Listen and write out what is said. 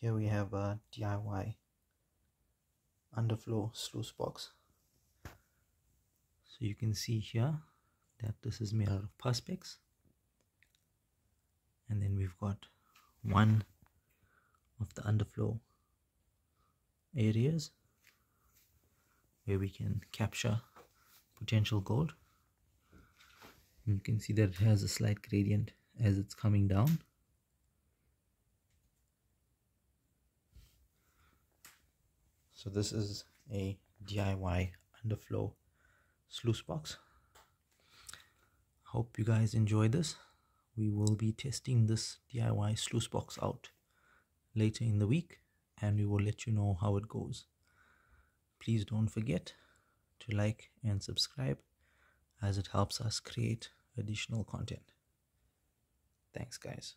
here we have a DIY underflow sluice box. So you can see here that this is made out of perspex. And then we've got one of the underflow areas where we can capture potential gold. And you can see that it has a slight gradient as it's coming down so this is a DIY underflow sluice box. Hope you guys enjoy this. We will be testing this DIY sluice box out later in the week and we will let you know how it goes. Please don't forget to like and subscribe as it helps us create additional content. Thanks guys